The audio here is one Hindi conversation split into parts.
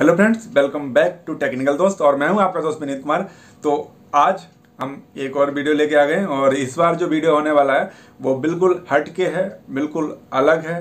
Hello friends welcome back to technical Dost और मैं हूँ आपका दोस्त विनीत कुमार। तो आज हम एक और वीडियो लेके आ गए हैं और इस बार जो वीडियो होने वाला है, वो बिल्कुल हटके है, बिल्कुल अलग है।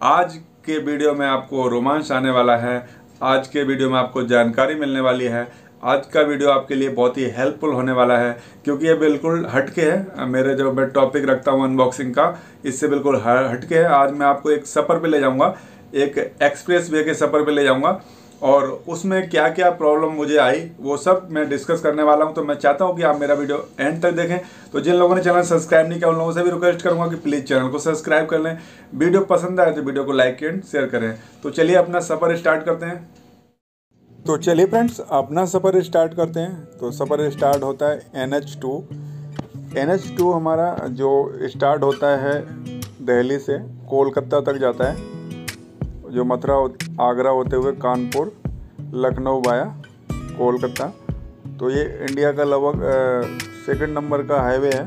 आज के वीडियो में आपको रोमांच आने वाला है, आज के वीडियो में आपको जानकारी मिलने वाली है, आज का वीडियो आपके लिए बहुत ही हेल्पफुल होने वाला है, क्योंकि ये बिल्कुल हटके है। मेरे जो मैं टॉपिक रखता हूँ अनबॉक्सिंग का, इससे बिल्कुल हटके है। आज मैं आपको एक सफ़र पे ले जाऊँगा, एक एक्सप्रेस वे के सफ़र पे ले जाऊँगा। और उसमें क्या क्या प्रॉब्लम मुझे आई, वो सब मैं डिस्कस करने वाला हूँ। तो मैं चाहता हूँ कि आप मेरा वीडियो एंड तक देखें। तो जिन लोगों ने चैनल सब्सक्राइब नहीं किया, उन लोगों से भी रिक्वेस्ट करूँगा कि प्लीज़ चैनल को सब्सक्राइब कर लें। वीडियो पसंद आए तो वीडियो को लाइक एंड शेयर करें। तो चलिए अपना सफ़र स्टार्ट करते हैं। तो चलिए फ्रेंड्स अपना सफ़र स्टार्ट करते हैं। तो सफ़र स्टार्ट होता है N H two N H two हमारा जो स्टार्ट होता है दिल्ली से कोलकाता तक जाता है। जो मथुरा आगरा होते हुए कानपुर, लखनऊ बाया कोलकाता। तो ये इंडिया का लगभग सेकंड नंबर का हाईवे है।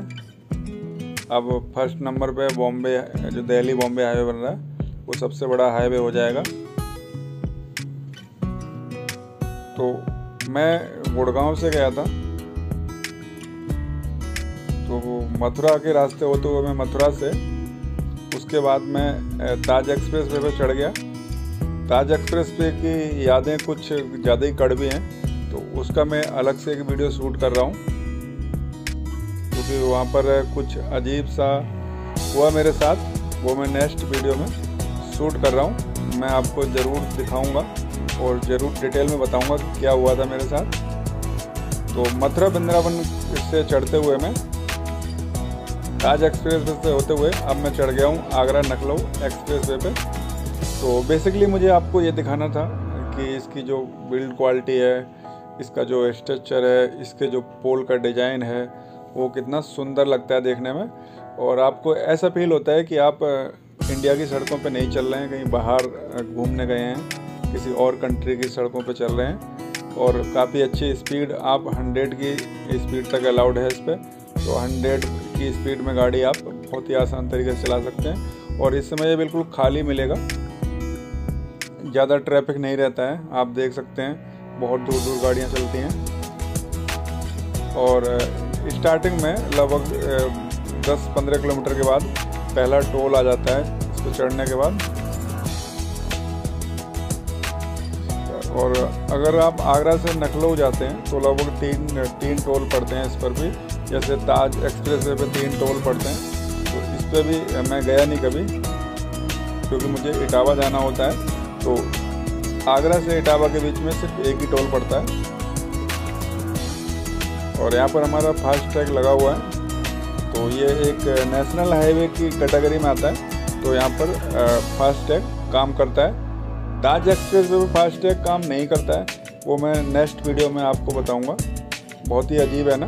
अब फ़र्स्ट नंबर पे बॉम्बे जो दिल्ली बॉम्बे हाईवे बन रहा है, वो सबसे बड़ा हाईवे हो जाएगा। तो मैं गुड़गांव से गया था। तो मथुरा के रास्ते होते हुए मैं मथुरा से, उसके बाद मैं ताज एक्सप्रेस वे पर चढ़ गया। ताज एक्सप्रेस वे की यादें कुछ ज़्यादा ही कड़वी हैं तो उसका मैं अलग से एक वीडियो शूट कर रहा हूँ। क्योंकि तो वहाँ पर कुछ अजीब सा हुआ मेरे साथ, वो मैं नेक्स्ट वीडियो में शूट कर रहा हूँ। मैं आपको ज़रूर दिखाऊँगा और ज़रूर डिटेल में बताऊँगा क्या हुआ था मेरे साथ। तो मथुरा वृंदावन से चढ़ते हुए मैं, ताज एक्सप्रेस वे से होते हुए अब मैं चढ़ गया हूँ आगरा नखलऊ एक्सप्रेस वे पे। तो बेसिकली मुझे आपको ये दिखाना था कि इसकी जो बिल्ड क्वालिटी है, इसका जो स्ट्रक्चर है, इसके जो पोल का डिज़ाइन है, वो कितना सुंदर लगता है देखने में। और आपको ऐसा फील होता है कि आप इंडिया की सड़कों पे नहीं चल रहे हैं, कहीं बाहर घूमने गए हैं, किसी और कंट्री की सड़कों पे चल रहे हैं। और काफ़ी अच्छी स्पीड आप 100 की स्पीड तक अलाउड है इस पर तो 100 की स्पीड में गाड़ी आप बहुत ही आसान तरीके से चला सकते हैं। और इस समय ये बिल्कुल खाली मिलेगा। ज़्यादा ट्रैफ़िक नहीं रहता है। आप देख सकते हैं, बहुत दूर दूर गाड़ियाँ चलती हैं। और स्टार्टिंग में लगभग 10-15 किलोमीटर के बाद पहला टोल आ जाता है इसको चढ़ने के बाद। और अगर आप आगरा से नखलऊ जाते हैं तो लगभग तीन तीन टोल पड़ते हैं इस पर भी। जैसे ताज एक्सप्रेस वे पर तीन टोल पड़ते हैं। तो इस पर भी मैं गया नहीं कभी, क्योंकि मुझे इटावा जाना होता है। तो आगरा से इटावा के बीच में सिर्फ़ एक ही टोल पड़ता है। और यहाँ पर हमारा फास्ट टैग लगा हुआ है। तो ये एक नेशनल हाईवे की कैटेगरी में आता है। तो यहाँ पर फास्ट टैग काम करता है। Taj expressway FASTag काम नहीं करता है। वो मैं नेक्स्ट वीडियो में आपको बताऊँगा। बहुत ही अजीब है ना?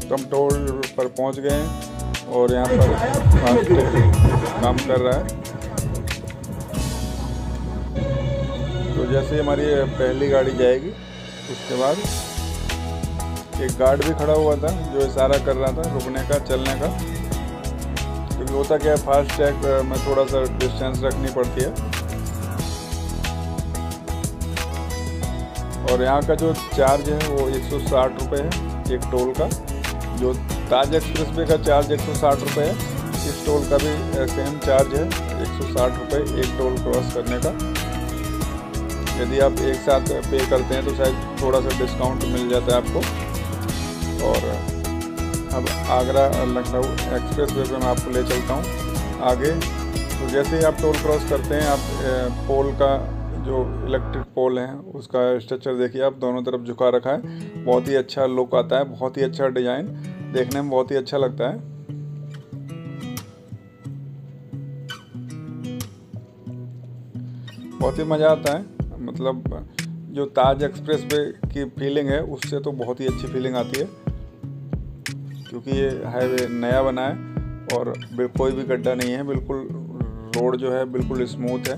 तो हम टोल पर पहुँच गए हैं। और यहाँ पर काम कर रहा है। तो जैसे हमारी पहली गाड़ी जाएगी, उसके बाद एक गार्ड भी खड़ा हुआ था जो इशारा कर रहा था रुकने का, चलने का। क्योंकि होता क्या है फास्ट टैग में थोड़ा सा डिस्टेंस रखनी पड़ती है। और यहाँ का जो चार्ज है वो एक सौ है, एक टोल का, जो ताज एक्सप्रेस वे का चार्ज एक सौ साठ रुपये है। इस टोल का भी सेम चार्ज है, एक सौ साठ रुपये एक टोल क्रॉस करने का। यदि आप एक साथ पे करते हैं तो शायद थोड़ा सा डिस्काउंट मिल जाता है आपको। और, अब आगरा लखनऊ एक्सप्रेस वे पर मैं आपको ले चलता हूँ। आगे तो जैसे ही आप टोल क्रॉस करते हैं, आप पोल का जो इलेक्ट्रिक पोल है, उसका स्ट्रक्चर देखिए, आप दोनों तरफ़ झुका रखा है। बहुत ही अच्छा लुक आता है, बहुत ही अच्छा डिज़ाइन देखने में बहुत ही अच्छा लगता है। बहुत ही मज़ा आता है मतलब जो ताज एक्सप्रेस वे की फीलिंग है, उससे तो बहुत ही अच्छी फीलिंग आती है। क्योंकि ये हाईवे नया बना है और कोई भी गड्ढा नहीं है, बिल्कुल रोड जो है, बिल्कुल स्मूथ है।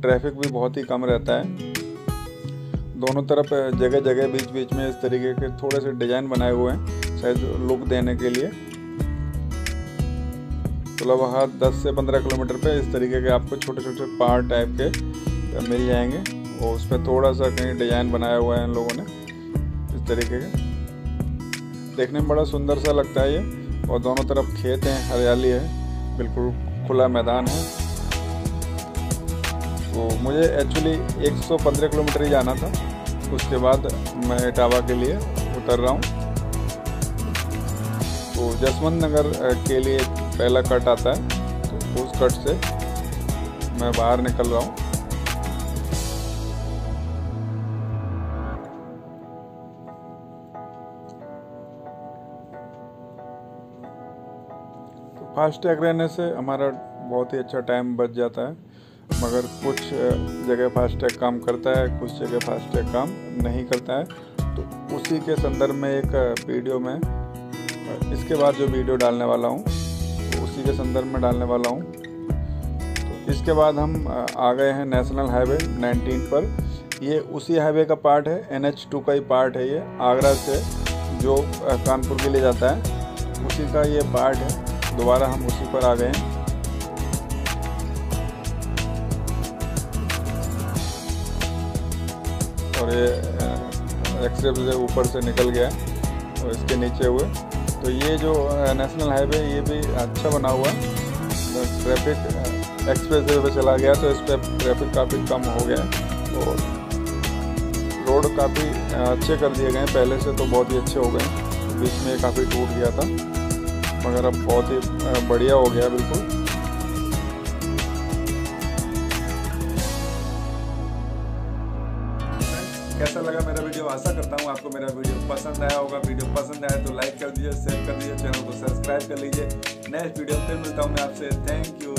ट्रैफ़िक भी बहुत ही कम रहता है। दोनों तरफ़ जगह जगह बीच बीच में इस तरीके के थोड़े से डिज़ाइन बनाए हुए हैं। शायद लुक देने के लिए। मतलब वहाँ 10 से 15 किलोमीटर पे इस तरीके के आपको छोटे छोटे पहाड़ टाइप के मिल जाएँगे। और उसमें थोड़ा सा कहीं डिज़ाइन बनाया हुआ है इन लोगों ने, इस तरीके के। देखने में बड़ा सुंदर सा लगता है ये। और दोनों तरफ़ खेत हैं, हरियाली है, बिल्कुल खुला मैदान है। तो मुझे एक्चुअली 115 किलोमीटर ही जाना था। उसके बाद मैं इटावा के लिए उतर रहा हूँ। तो जसवंत नगर के लिए पहला कट आता है। तो उस कट से मैं बाहर निकल रहा हूँ। फास्टैग रहने से हमारा बहुत ही अच्छा टाइम बच जाता है। मगर कुछ जगह फास्टैग काम करता है, कुछ जगह फास्टैग काम नहीं करता है। तो उसी के संदर्भ में एक वीडियो में इसके बाद जो वीडियो डालने वाला हूँ तो उसी के संदर्भ में डालने वाला हूँ। तो इसके बाद हम आ गए हैं नेशनल हाईवे 19 पर। ये उसी हाईवे का पार्ट है एन एच टू का ही पार्ट है ये, आगरा से जो कानपुर के लिए जाता है, उसी का ये पार्ट है। दोबारा हम उसी पर आ गए हैं। और ये एक्सरे ऊपर से निकल गया और इसके नीचे हुए। तो ये जो नेशनल हाईवे ये भी अच्छा बना हुआ है। तो ट्रैफ़िक एक्सप्रेस वे पर चला गया तो इस पर ट्रैफ़िक काफ़ी कम हो गया और रोड काफ़ी अच्छे कर दिए गए पहले से तो बहुत ही अच्छे हो गए बीच में काफ़ी टूट गया था, मगर अब बहुत ही बढ़िया हो गया बिल्कुल। कैसा लगा मेरा वीडियो आशा करता हूँ आपको मेरा वीडियो पसंद आया होगा। वीडियो पसंद आया तो लाइक कर दीजिए शेयर कर दीजिए चैनल को सब्सक्राइब कर लीजिए। नेक्स्ट वीडियो फिर मिलता हूँ मैं आपसे। Thank you